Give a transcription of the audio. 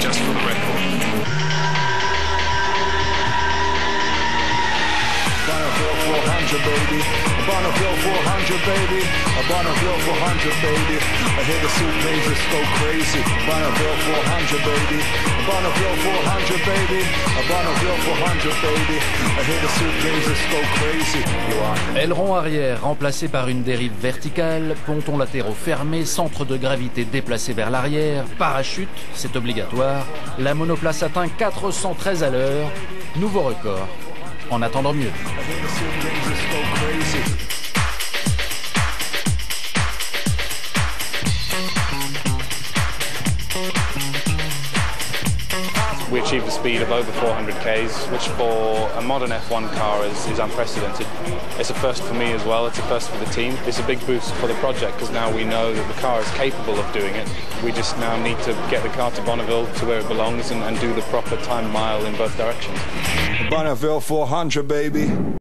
just for the record. Bonneville 400, baby. A Bonneville 400, baby. I hear the suit lasers go crazy. Bonneville 400, baby. A Bonneville 400, baby. A Bonneville 400, baby. I hear the suit lasers go crazy. You are. Aileron arrière remplacé par une dérive verticale, pontons latéraux fermés, centre de gravité déplacé vers l'arrière, parachute, c'est obligatoire. La monoplace atteint 413 à l'heure, nouveau record. En attendant mieux. We achieved a speed of over 400 k's, which for a modern F1 car is, is unprecedented. It's a first for me as well, it's a first for the team. It's a big boost for the project because now we know that the car is capable of doing it. We just now need to get the car to Bonneville to where it belongs and, and do the proper time mile in both directions. Bonneville 400, baby.